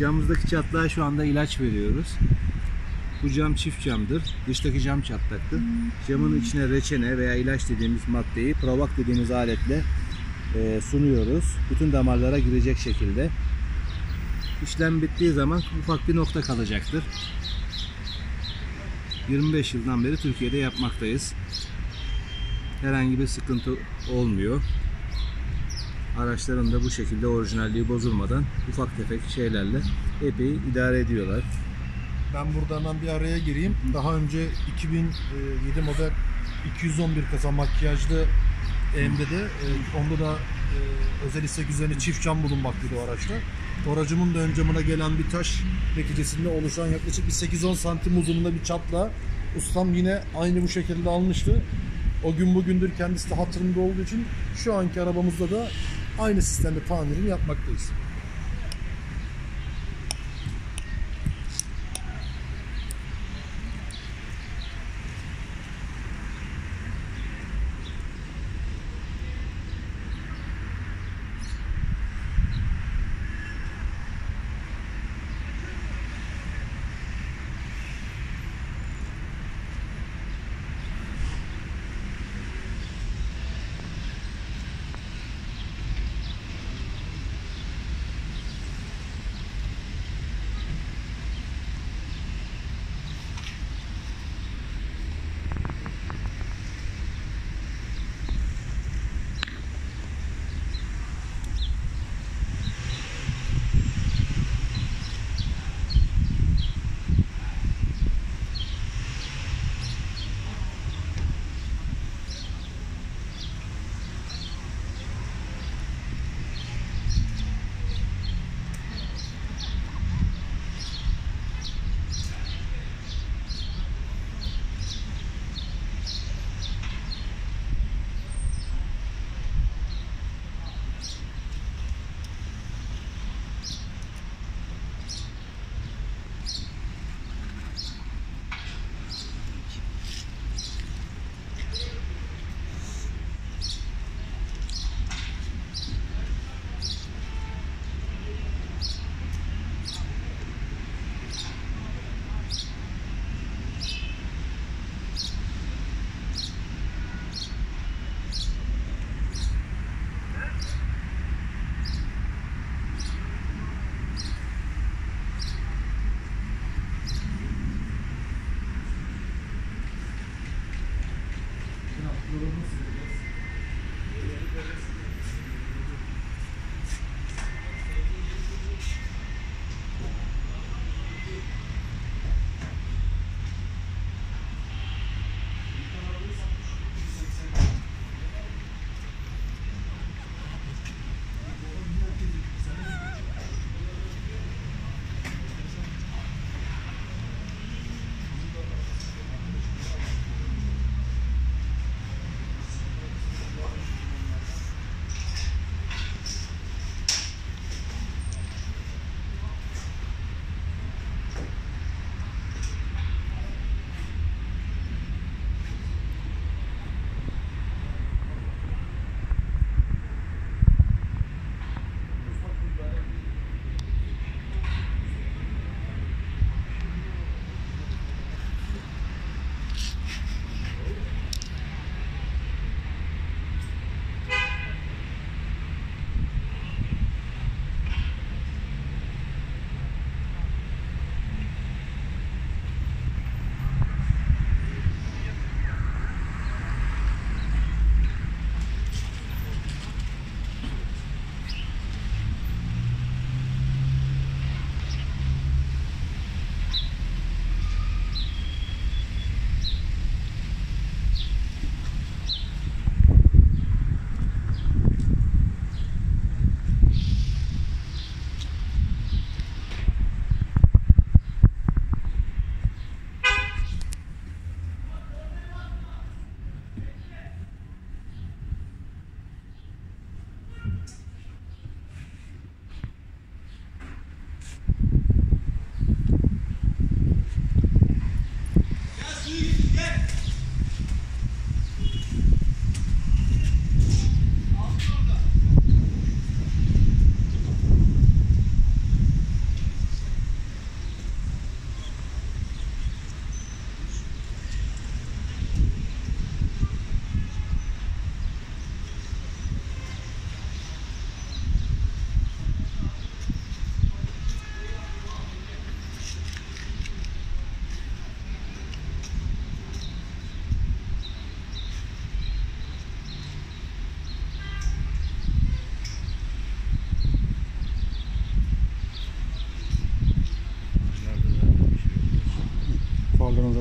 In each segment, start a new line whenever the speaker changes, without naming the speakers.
Camımızdaki çatlağa şu anda ilaç veriyoruz. Bu cam çift camdır. Dıştaki cam çatlaktır. Camın içine reçene veya ilaç dediğimiz maddeyi provak dediğimiz aletle e, sunuyoruz. Bütün damarlara girecek şekilde. İşlem bittiği zaman ufak bir nokta kalacaktır. 25 yıldan beri Türkiye'de yapmaktayız. Herhangi bir sıkıntı olmuyor. Araçların da bu şekilde orijinalliği bozulmadan ufak tefek şeylerle epey idare ediyorlar.
Ben burada hemen bir araya gireyim. Daha önce 2007 model 211 kasa makyajlı EM'de de e, onda da e, özel hisse üzerine çift cam bulunmaktaydı o araçta. Aracımın da ön camına gelen bir taş neticesinde oluşan yaklaşık bir 8-10 santim uzunluğunda bir çatla ustam yine aynı bu şekilde almıştı. O gün bugündür kendisi de hatırında olduğu için şu anki arabamızda da aynı sistemde tamirini yapmaktayız.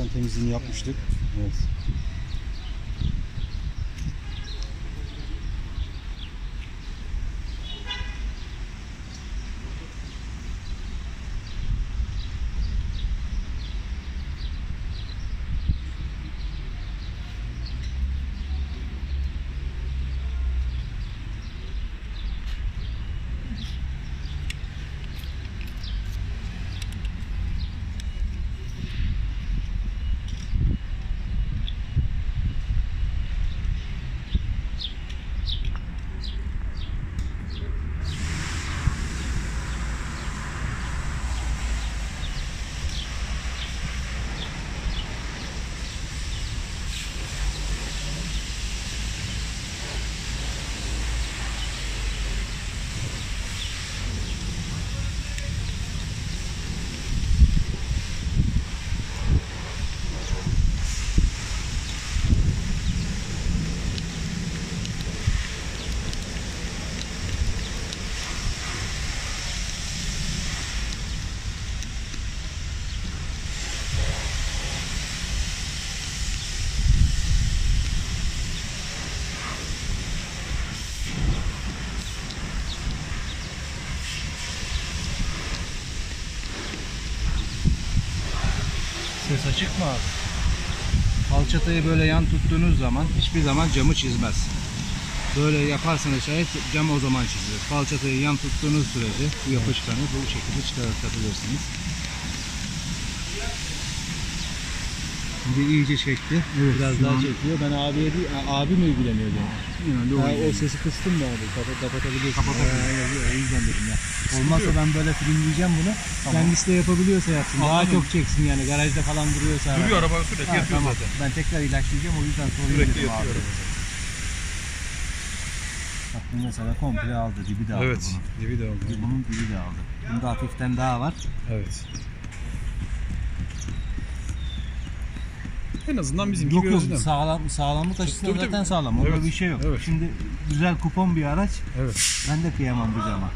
Zaten temizliğini yapmıştık. Evet.
Ses açık mı abi? Falçatayı böyle yan tuttuğunuz zaman hiçbir zaman camı çizmez. Böyle yaparsanız şayet cam o zaman çizilir. Falçatayı yan tuttuğunuz sürece yapışkanı bu şekilde çıkartabilirsiniz. Şimdi iyice çekti. Biraz
şu
daha
an-
çekiyor. Ben abiye değil, abi mi ilgileniyor diye.
Genelde
Ha,
o
sesi kıstım mı abi? Kapat, kapatabilirsin. Evet, o yüzden dedim ya. Olmazsa ben böyle filmleyeceğim bunu. Kendisi de yapabiliyorsa yapsın. Daha çok çeksin yani. Garajda falan duruyorsa.
Duruyor
araba.
araba sürekli
Ha,
yatıyor
tamam.
zaten.
Ben tekrar ilaçlayacağım o yüzden sorayım
Sürekli
dedim abi.
yatıyor araba.
Bak bu mesela komple aldı. Dibi de aldı
Evet.
bunun.
Dibi de oldu.
Bunun dibi de aldı. Bunda hafiften daha var.
Evet. En azından bizimki
yok
bir
yok
özlem.
sağlam, sağlamlık açısından
Tabii, tabii.
zaten sağlam. Onda
Evet,
bir şey yok.
evet.
Şimdi güzel kupon bir araç.
Evet.
Ben de kıyamam bu cama.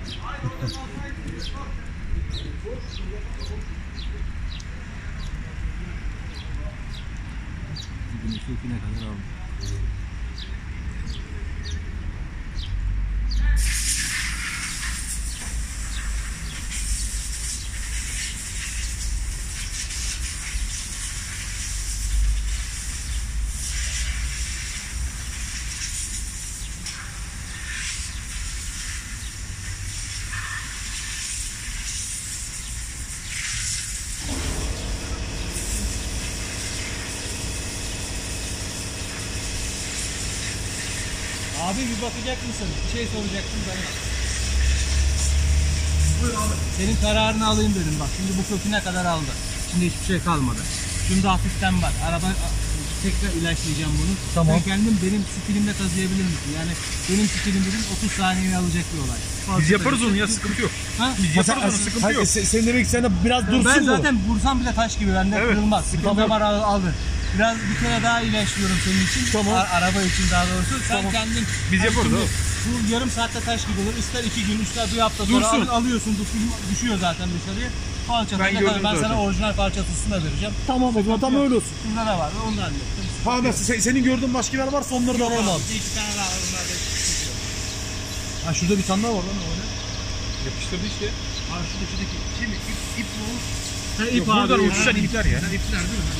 Dibine köküne kadar aldım. Bir bakacak mısın? Bir şey soracaktım sana. Senin kararını alayım dedim bak. Şimdi bu köküne kadar aldı. Şimdi hiçbir şey kalmadı. Şunda hafiften var. Araba tekrar ilaçlayacağım bunu.
Tamam.
Sen kendin benim stilimle kazıyabilir misin? Yani benim stilim dedim 30 saniyeni alacak bir olay.
Biz yaparız onu ya sıkıntı yok.
Ha?
Biz yaparız onu sıkıntı yok.
Sen, sen demek ki sen de biraz dursun
ben
bu.
zaten vursam bile taş gibi bende
Evet,
kırılmaz. Sıkıntı var al- aldı. Biraz bir kere daha ilaçlıyorum senin için.
Tamam.
A- araba için daha doğrusu. Sen
Tamam.
kendin
Biz
Hani
yaparız
şimdi. Bu yarım saatte taş gibi olur. İster iki gün, ister bir hafta sonra
Dursun.
al- alıyorsun. düş- Düşüyor zaten dışarıya. Falçatı
Ben
ben,
gördüm
ben
zaten.
sana orijinal falçatısını da vereceğim.
Tamam o zaman tam öyle olsun.
Bunda da var. Onu da hallettim.
Ha mesela se- senin gördüğün başka yer varsa onları da alalım abi.
Bir iki tane daha. Onlar da.
Ha şurada bir tane daha var lan o ne?
Yapıştırdı işte.
Ha şurada şuradaki şey mi? İp, ip mi o? Ha,
Yok, buradan uçuşan ipler ya.
Ha, ipler değil mi?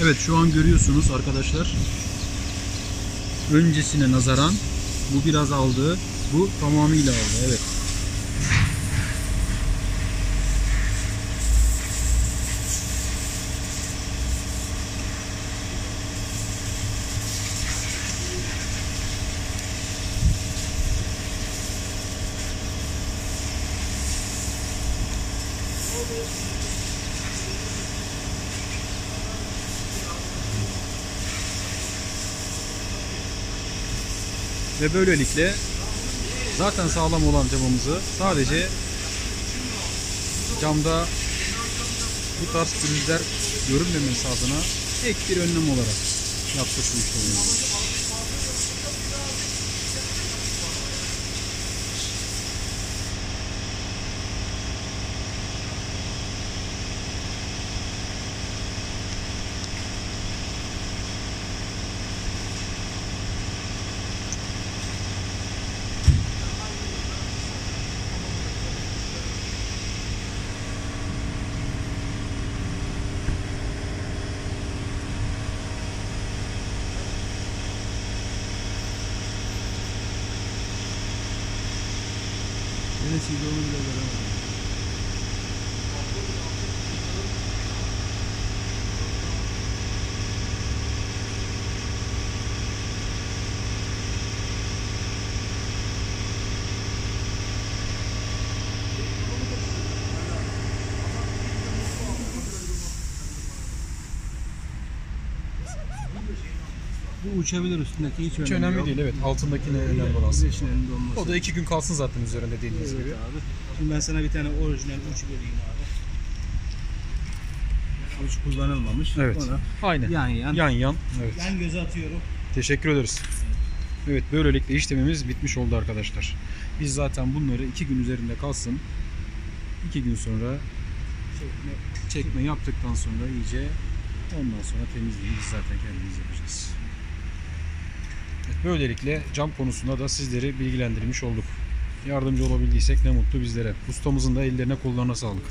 Evet şu an görüyorsunuz arkadaşlar. Öncesine nazaran bu biraz aldı. Bu tamamıyla aldı. Evet. Ve böylelikle zaten sağlam olan camımızı sadece camda bu tarz pürüzler görünmemesi adına ek bir önlem olarak yaptık bu işlemi.
Neresiydi onu bile göremedim. Bu uçabilir üstündeki hiç,
Hiç önemli
yok.
değil evet. Altındaki ne önemli olan
elinde olması.
O da iki gün kalsın zaten üzerinde dediğiniz
Evet
gibi.
abi. Şimdi ben sana bir tane orijinal uç vereyim abi. Uç kullanılmamış.
Evet.
Ona
Aynen.
yan yan.
Yan yan. Evet.
Yan göze atıyorum.
Teşekkür ederiz. Evet böylelikle işlemimiz bitmiş oldu arkadaşlar. Biz zaten bunları iki gün üzerinde kalsın. iki gün sonra çekme, çekme yaptıktan sonra iyice ondan sonra temizliğini biz zaten kendimiz yapacağız. Böylelikle cam konusunda da sizleri bilgilendirmiş olduk. Yardımcı olabildiysek ne mutlu bizlere. Ustamızın da ellerine kollarına sağlık.